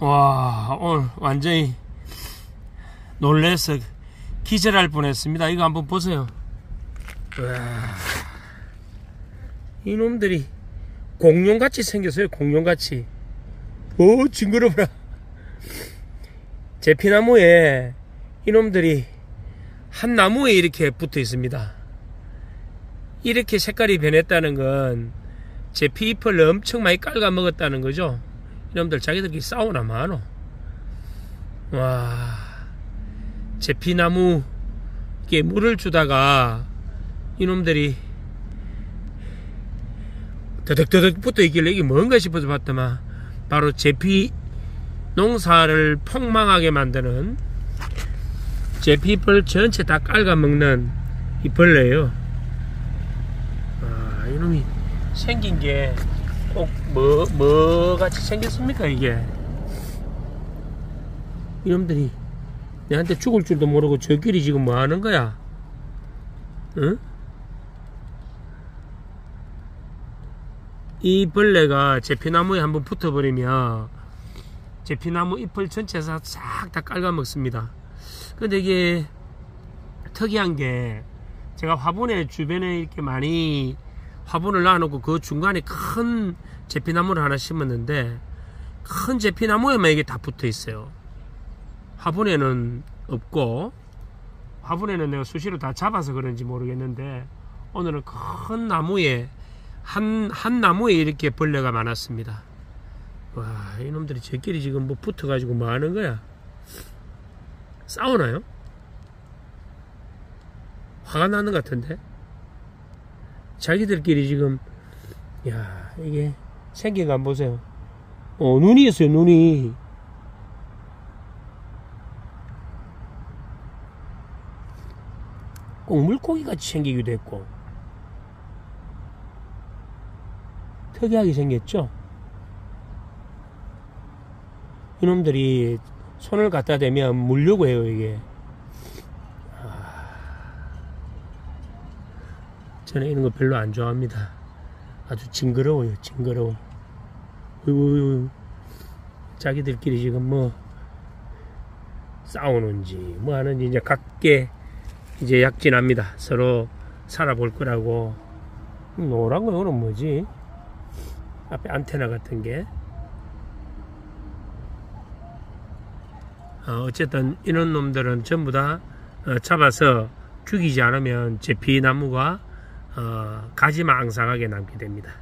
와 오늘 완전히 놀래서 기절할 뻔했습니다. 이거 한번 보세요. 와, 이놈들이 공룡같이 생겼어요. 공룡같이. 오 징그러워라. 제피나무에 이놈들이 한 나무에 이렇게 붙어 있습니다. 이렇게 색깔이 변했다는 건 제피 잎을 엄청 많이 깔아 먹었다는 거죠. 이놈들 자기들끼리 싸우나 마노. 와, 제피나무 에 물을 주다가 이놈들이 더덕더덕 붙어 있길래 이게 뭔가 싶어서 봤더만 바로 제피 농사를 폭망하게 만드는 제피잎을 전체 다 깔아먹는 이 벌레예요. 아, 이놈이 생긴 게 꼭 뭐, 뭐 같이 생겼습니까, 이게? 이놈들이 내한테 죽을 줄도 모르고 저끼리 지금 뭐 하는 거야? 응? 이 벌레가 제피나무에 한번 붙어버리면 제피나무 잎을 전체에서 싹 다 깔아먹습니다. 근데 이게 특이한 게 제가 화분에 주변에 이렇게 많이 화분을 놔놓고 그 중간에 큰 제피나무를 하나 심었는데 큰 제피나무에만 이게 다 붙어 있어요. 화분에는 없고 화분에는 내가 수시로 다 잡아서 그런지 모르겠는데 오늘은 큰 나무에 한, 한 나무에 이렇게 벌레가 많았습니다. 와, 이놈들이 저끼리 지금 뭐 붙어가지고 뭐 하는 거야? 싸우나요? 화가 나는 것 같은데? 자기들끼리 지금, 야, 이게 생긴 거안 보세요. 어, 눈이 있어요, 눈이. 꼭 물고기 같이 생기기도 했고. 특이하게 생겼죠? 이놈들이 손을 갖다 대면 물려고 해요, 이게. 저는 이런 거 별로 안 좋아합니다. 아주 징그러워요, 징그러워. 어이구, 자기들끼리 지금 뭐 싸우는지 뭐 하는지 이제 각계 이제 약진합니다. 서로 살아볼 거라고. 노란 거 이거는 뭐지? 앞에 안테나 같은 게. 어, 어쨌든 이런 놈들은 전부 다 어, 잡아서 죽이지 않으면 제피나무가 어, 가지망상하게 남게 됩니다.